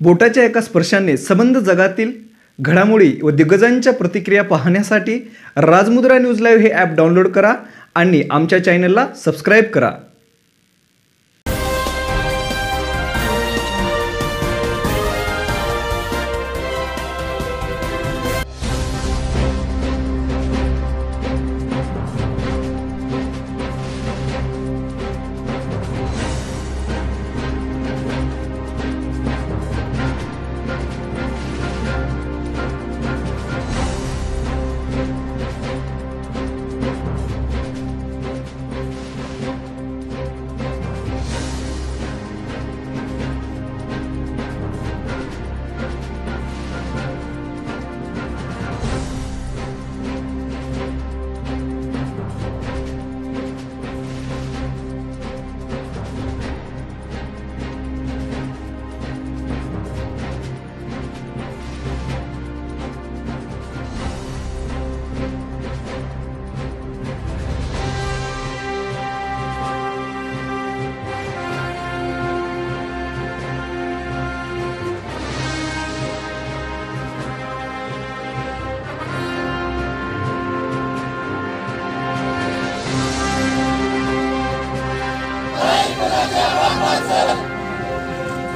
बोटाच्या एका स्पर्शाने संबंध जगातील घडामोडी व दिग्गजांच्या प्रतिक्रिया पाहण्यासाठी राजमुद्रा न्यूज लाईव्ह हे ॲप डाउनलोड करा आणि आमच्या चॅनलला सबस्क्राईब करा.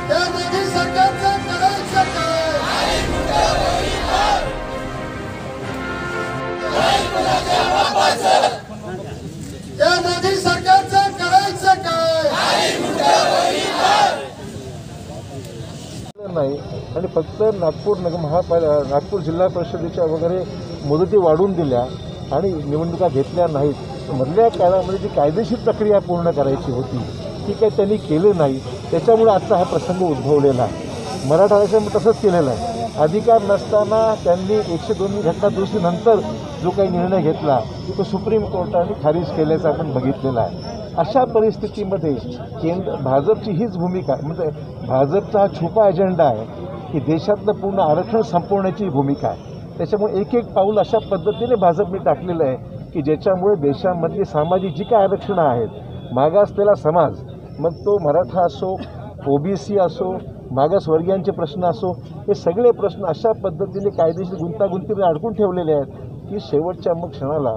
त्या मोदी सरकारचं करायचं काय त्या मोदी सरकारचं करायचं काय नाही. आणि फक्त नागपूर नगर महापाल नागपूर जिल्हा परिषदेच्या वगैरे मुदती वाढवून दिल्या आणि निवडणुका घेतल्या नाहीत. मधल्या काळामध्ये जी कायदेशीर प्रक्रिया पूर्ण करायची होती ती काही त्यांनी केली नाही त्याच्यामुळे आजचा हा प्रसंग उद्भवलेला आहे. मराठा आरक्षण तसंच केलेलं आहे. अधिकार नसताना त्यांनी एकशे दोन घटना दुरुस्तीनंतर जो काही निर्णय घेतला तो सुप्रीम कोर्टाने खारिज केल्याचा आपण बघितलेला आहे. अशा परिस्थितीमध्ये केंद्र भाजपची हीच भूमिका म्हणजे भाजपचा हा छुपा अजेंडा आहे की देशातलं पूर्ण आरक्षण संपवण्याची भूमिका आहे. त्याच्यामुळे एक एक पाऊल अशा पद्धतीने भाजपने टाकलेलं आहे की ज्याच्यामुळे देशामधली सामाजिक जी काय आरक्षणं आहेत मागासलेला समाज मग तो मराठा असो ओबीसी असो मागासवर्गीयांचे प्रश्न असो हे सगळे प्रश्न अशा पद्धतीने कायदेशीर गुंतागुंतीने अडकून ठेवलेले आहेत की शेवटच्या मग क्षणाला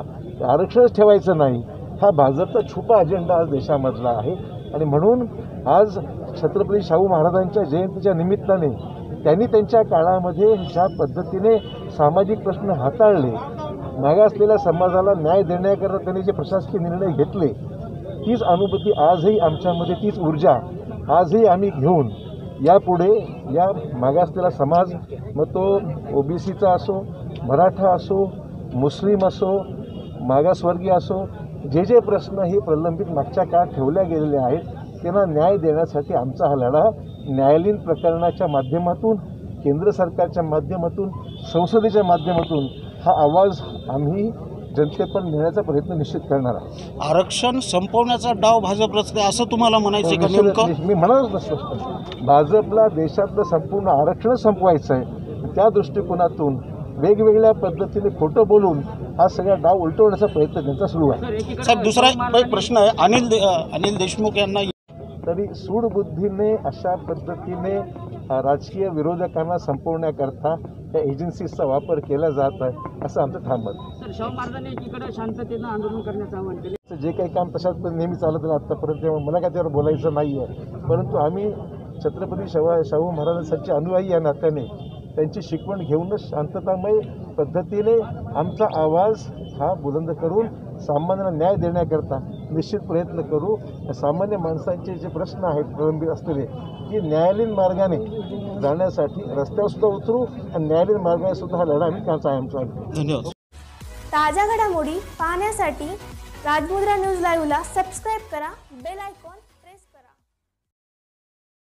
आरक्षणच ठेवायचं नाही. हा भाजपचा छुपा अजेंडा आज देशामधला आहे. आणि म्हणून आज छत्रपती शाहू महाराजांच्या जयंतीच्या निमित्ताने त्यांनी त्यांच्या काळामध्ये ज्या पद्धतीने सामाजिक प्रश्न हाताळले. मागासलेल्या समाजाला न्याय देण्याकरता त्यांनी जे प्रशासकीय निर्णय घेतले तीच अनुभूती आजही आमच्यामध्ये तीच ऊर्जा आजही आम्ही घेऊन यापुढे या मागासलेला समाज मग तो ओबीसीचा असो मराठा असो मुस्लिम असो मागासवर्गीय असो जे जे प्रश्न हे प्रलंबित मागच्या काळात ठेवल्या गेलेले आहेत त्यांना न्याय देण्यासाठी आमचा हा लढा न्यायालयीन प्रकरणाच्या माध्यमातून केंद्र सरकारच्या माध्यमातून संसदेच्या माध्यमातून हा आवाज आम्ही जनतेपर्यंत नेण्याचा प्रयत्न निश्चित करणार आहे आरक्षण संपवण्याचा डाव भाजप रचते असं तुम्हाला म्हणायचं का नेमकं? मी म्हणालच ना स्पष्ट. भाजपला देशातलं संपूर्ण आरक्षण संपवायचं आहे. त्या दृष्टिकोनातून वेगवेगळ्या पद्धतीने खोटं बोलून हा सगळा डाव उलटवण्याचा प्रयत्न त्यांचा सुरू आहे. साहेब दुसरा एक प्रश्न आहे. अनिल दे- अनिल देशमुख यांना तरी सूडबुद्धीने अशा पद्धतीने राजकीय विरोधकांना संपवण्याकरता त्या एजन्सीजचा वापर केला जात आहे असं आमचं ठाम मत आहे. शांततेनं आंदोलन करण्याचं आवाहन केले तर जे काही काम तशाच नेहमी चालत आलं आत्तापर्यंत त्यामुळे मला काय त्यावर बोलायचं नाही आहे परंतु आम्ही छत्रपती शाहू शाहू महाराजांसाठी अनुयायी या नात्याने त्यांची शिकवण घेऊनच शांततामय पद्धतीने आमचा आवाज हा बुलंद करून सामान्यांना न्याय देण्याकरता निश्चित प्रयत्न करू. सामान्य माणसांचे जे प्रश्न आहेत प्रलंबित असलेले की न्यायालयीन मार्गाने जाण्यासाठी रस्त्यावर सुद्धा उतरू आणि न्यायालयीन मार्गाने सुद्धा हा लढा आम्ही कायम चालू धन्यवाद. ताज्या घडामोडी पाहण्यासाठी राजमुद्रा न्यूज लाईव्हला सबस्क्राईब करा बेल आयकॉन